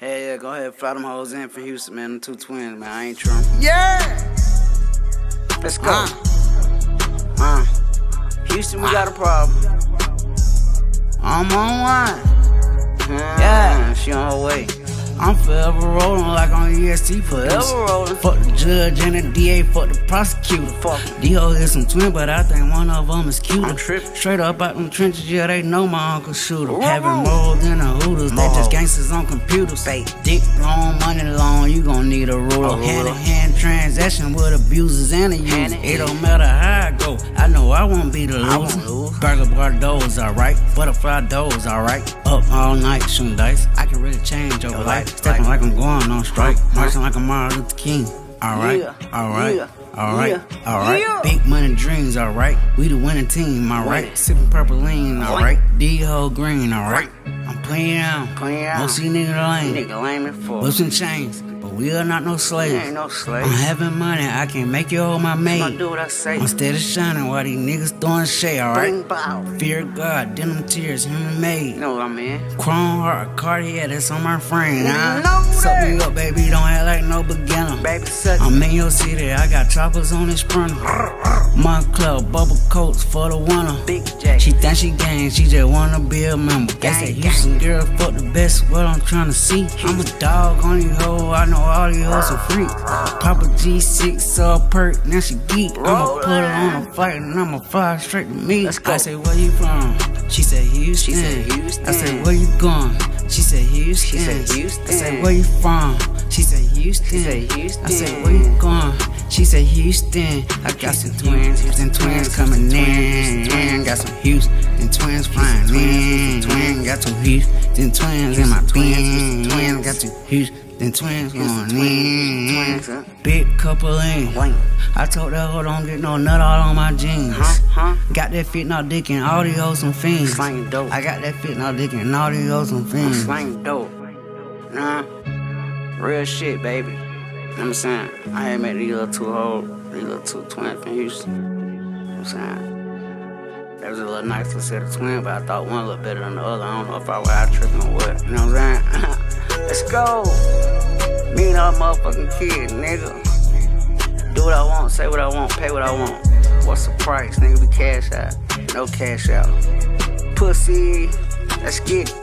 Hey, yeah, go ahead, fly them hoes in for Houston, man. The two twins, man. I ain't Trump. Yeah! Let's go. Uh, uh. Houston, we got a problem. I'm on one. Yeah, she on her way. I'm forever rolling like on EST rolling. Fuck the judge and the DA, fuck the prosecutor. Fuck. D-Ho is some twin, but I think one of them is cuter. I'm tripping. Straight up out them trenches, yeah, they know my uncle shooter. Having more than a Hooters, they More. just gangsters on computers. Fake. Dick long, money long, you gon' need a ruler. Hand in hand transaction with abusers and a Hand user. It don't matter how I go, I know I won't be the loser. lose. Burger bar doors, alright. Butterfly doors, alright. Up all night, shooting dice. I can really change over life. Stepping like- I'm going on strike. Marching like I'm Martin Luther King. Alright, alright. Alright, yeah. alright. Yeah. Big money dreams, alright. We the winning team, alright. Sipping purple lean, alright. D-Ho green, alright. I'm playing out. Playing out. Most of you niggas lame. Nigga lame as fuck. Whips and chains, but we are not no slaves. ain't no slave. I'm having money, I can make you all my I'ma do what I say. I'm steady shining while these niggas throwing shade, alright. Fear God, denim tears, human made. You know what I mean? Chrome heart, Cartier, that's on my frame. Nah. know Suck me up, baby, don't act like no beginner. Baby, suck I'm in your city, I got choppers on this sprinter. my club, bubble coats for the winter. Big Jack. She think she gang, she just wanna be a member. They say Gang, Houston girl, fuck the best, what I'm trying to see. I'm a dog on you hoe, I know all these hoes are free. Papa G6 saw a perk, now she geek. I'ma put her on a flight and I'ma fly straight to me. I say, where you from? She said Houston. She said, Houston. I said, where you going? She said Houston. She said, Houston. I said, where you from? She said Houston. She said, Houston. I said, where you going? She said Houston. I got some twins, Houston twins coming in. Got some Houston twins flying in. Got some Houston twins in my bin. Twins got two some Houston twins going in. Twins, huh? Big couple in. I told that hoe don't get no nut all on my jeans. Huh? Huh? Got that fit now dick and all these hoes some fiends. Slanging dope. I got that fit now dick and all these hoes some fiends. slanging dope. Nah. Real shit, baby. I'm saying, I ain't met these little two hoes, these little two twins from Houston. I'm saying, that was a little nicer set of twins, but I thought one looked better than the other. I don't know if I was out tripping or what. You know what I'm saying? Let's go. Me and all motherfucking kids, nigga. Do what I want, say what I want, pay what I want. What's the price? Nigga be cash out. No cash out. Pussy. Let's get it.